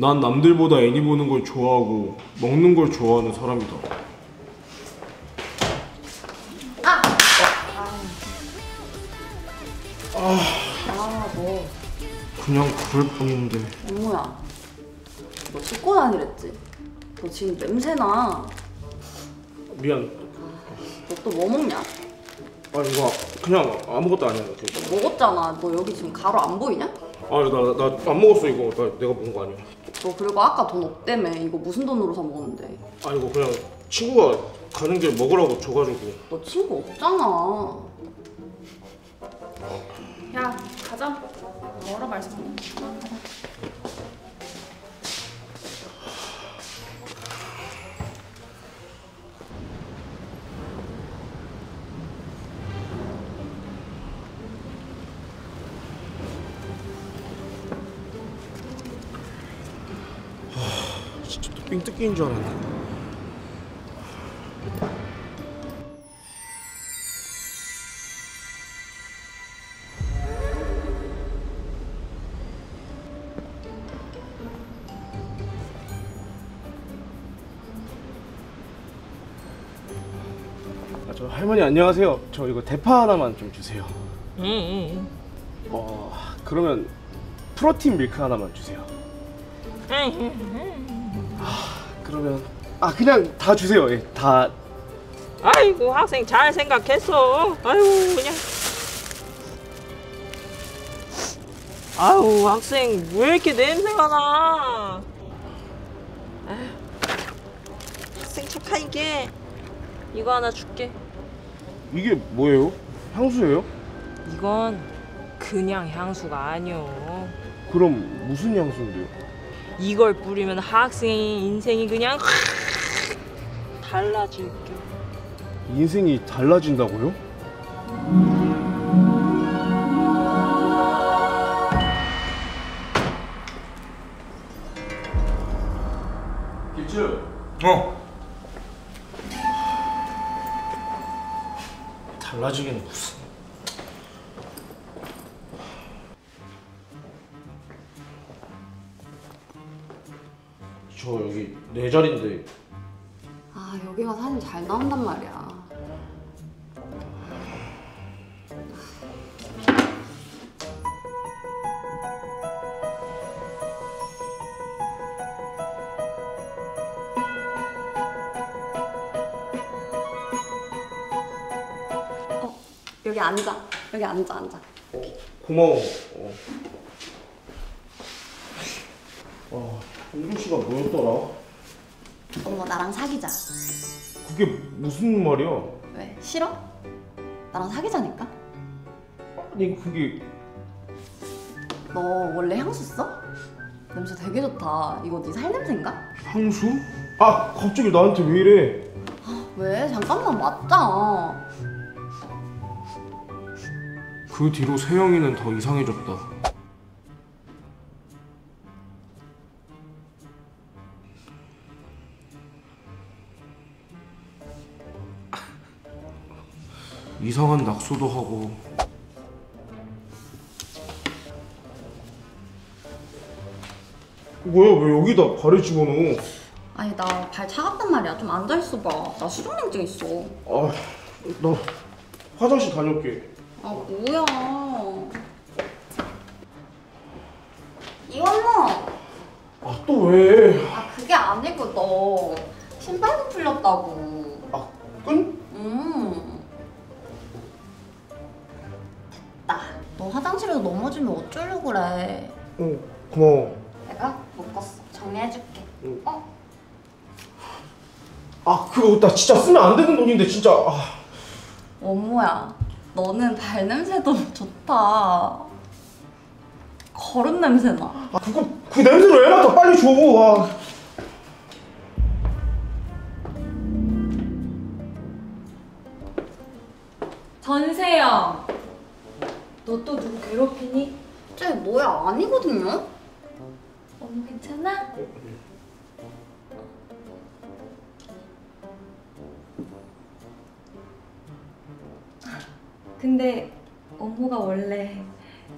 난 남들보다 애니 보는 걸 좋아하고 먹는 걸 좋아하는 사람이다. 아, 너 그냥 그럴 뿐인데. 엄무야. 너 씻고 다니랬지? 너 지금 냄새나. 미안. 너 또 뭐 먹냐? 아 이거 그냥 아무것도 아니야. 그- 먹었잖아. 너 여기 지금 가루 안 보이냐? 아니 나나 안 먹었어 이거. 나 내가 먹은 거 아니야. 너 그리고 아까 돈 없다며. 이거 무슨 돈으로 사 먹었는데? 아 이거 그냥 친구가 가는 길 먹으라고 줘가지고. 너 친구 없잖아. 야 가자 뭐라 말씀 삥 뜯기는 줄 알았네. 아, 저 할머니 안녕하세요. 저 이거 대파 하나만 좀 주세요. 응, 어 그러면 프로틴 밀크 하나만 주세요. 그러면 아 그냥 다 주세요. 예, 다 아이고 학생 잘 생각했어. 아이고 그냥. 아우 학생 왜 이렇게 냄새가 나? 아휴, 학생 착하게 이거 하나 줄게. 이게 뭐예요? 향수예요? 이건 그냥 향수가 아니오. 그럼 무슨 향수인데요? 이걸 뿌리면 학생의 인생이 그냥 확 달라질게. 인생이 달라진다고요? 길줄 어. 달라지긴 무슨 저 여기 네 자리인데 아, 여기가 사진 잘 나온단 말이야. 어, 여기 앉아. 여기 앉아, 앉아. 고마워 어. 아 홍준 씨가 뭐였더라? 어머, 나랑 사귀자. 그게 무슨 말이야? 왜? 싫어? 나랑 사귀자니까? 아니 그게 너 원래 향수 써? 냄새 되게 좋다. 이거 네 살 냄새인가? 향수? 아 갑자기 나한테 왜 이래? 왜? 잠깐만 맞자. 그 뒤로 세영이는 더 이상해졌다. 이상한 낙서도 하고 뭐야 왜 여기다 발을 집어넣어? 아니 나 발 차갑단 말이야. 좀 앉아 있어 봐. 나 수족냉증 있어. 아나 화장실 다녀올게. 아 뭐야? 이원모. 아 또 왜? 아 그게 아니고 너 신발도 풀렸다고. 아 끈? 너 화장실에서 넘어지면 어쩌려고 그래. 어 고마워. 내가 묶었어. 정리해줄게. 응. 어? 아 그거 나 진짜 쓰면 안 되는 돈인데 진짜. 아. 어머야, 너는 발 냄새도 좋다. 거름 냄새 나. 아 그거 그 냄새를 왜 맡아 빨리 줘. 와. 전세영 너 또 누구 괴롭히니? 쟤 뭐야? 아니거든요? 어머 괜찮아? 근데 엄모가 원래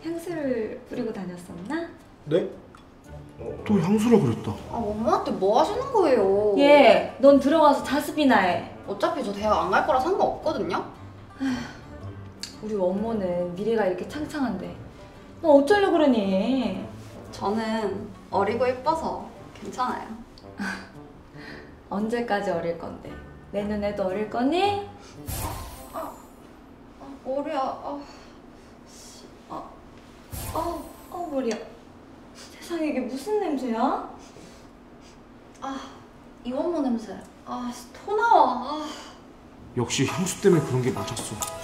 향수를 뿌리고 다녔었나? 네? 또 향수라 그랬다. 아 엄마한테 뭐 하시는 거예요? 얘, 넌 들어가서 자습이나 해. 어차피 저 대학 안 갈 거라 상관없거든요. 우리 원모는 미래가 이렇게 창창한데. 너 어쩌려고 그러니? 저는 어리고 예뻐서 괜찮아요. 언제까지 어릴 건데? 내 눈에도 어릴 거니? 아, 머리야. 아, 아, 아 머리야. 세상에 이게 무슨 냄새야? 아 이원모 냄새. 아, 토 나와. 아. 역시 향수 때문에 그런 게 맞았어.